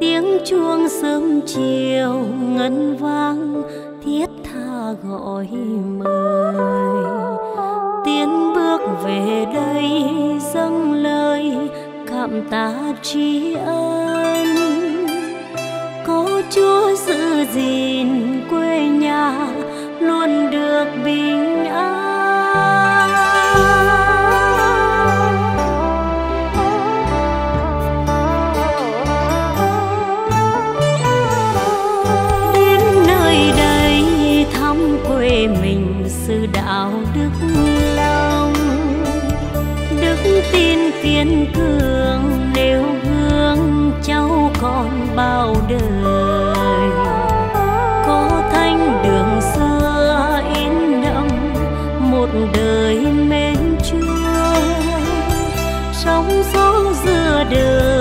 tiếng chuông sớm chiều ngân vang, thiết tha gọi mời. Tiến bước về đây, dâng lời cảm tạ tri ân. Có chúa giữ gìn kiên cường nêu gương, cháu con bao đời. Có thanh đường xưa in đậm, một đời mến chúa sóng gió giữa đời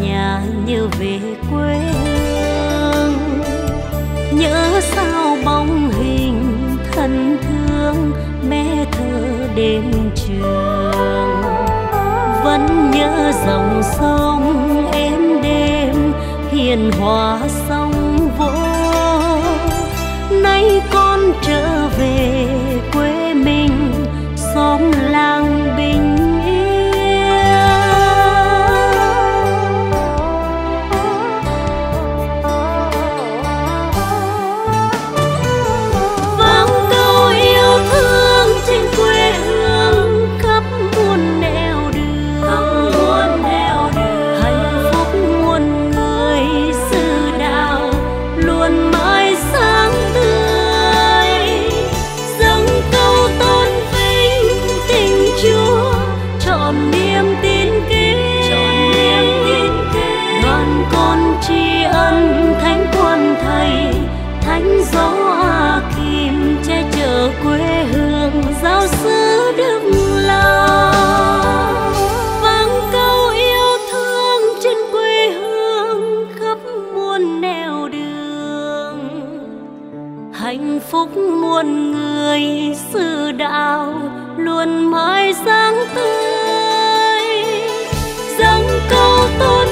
nhà như về quê hương. Nhớ sao bóng hình thân thương bé thơ đêm trường. Vẫn nhớ dòng sông êm đêm, hiền hòa sông vỗ cánh gió hoa kim che chở quê hương giáo sư đức lao vang câu yêu thương trên quê hương khắp muôn nẻo đường. Hạnh phúc muôn người, sư đạo luôn mãi sáng tươi. Rằng câu tôi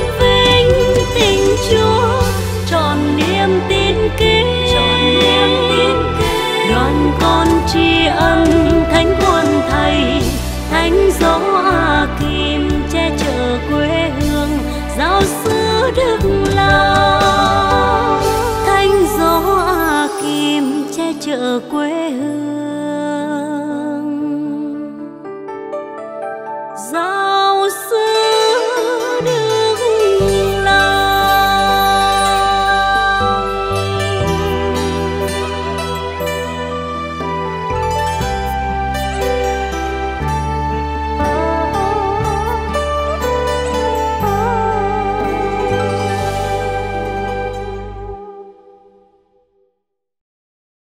gió kìm che chở quê hương giáo sư đức lao thanh gió kìm che chở quê hương.